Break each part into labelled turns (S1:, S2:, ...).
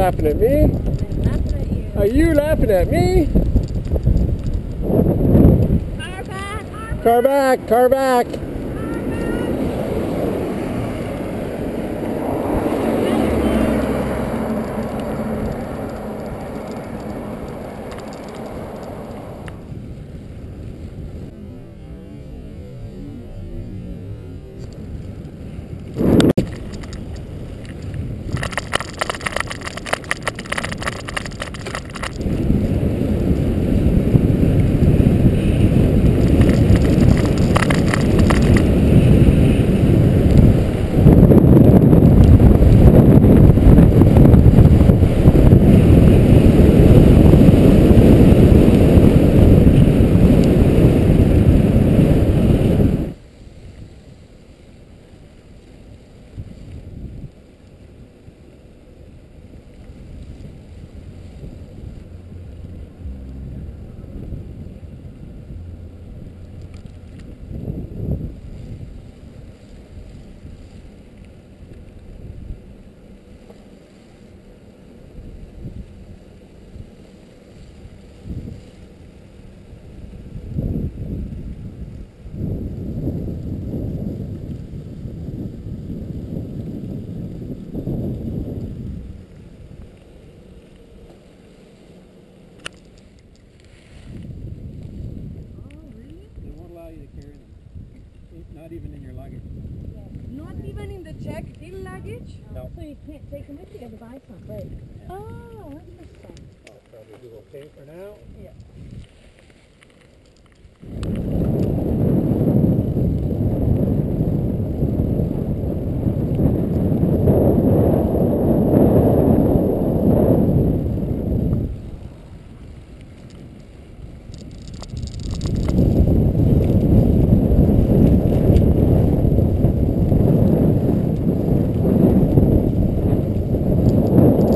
S1: laughing at me?
S2: I'm laughing at you.
S1: Are you laughing at me?
S2: Car back.
S1: Car back, car back.
S3: They won't allow you to carry them. Not even in your luggage.
S2: Not even in the checked in luggage?
S3: No.
S2: So you can't take them with you to buy some, right? Oh, interesting.
S3: I'll probably do okay for now.
S2: Yeah.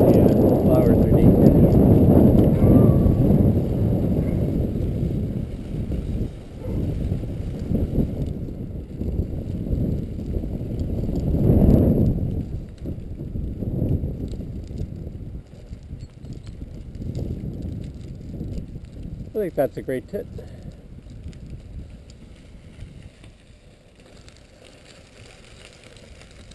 S3: Yeah, flowers are neat.
S1: I think that's a great tit.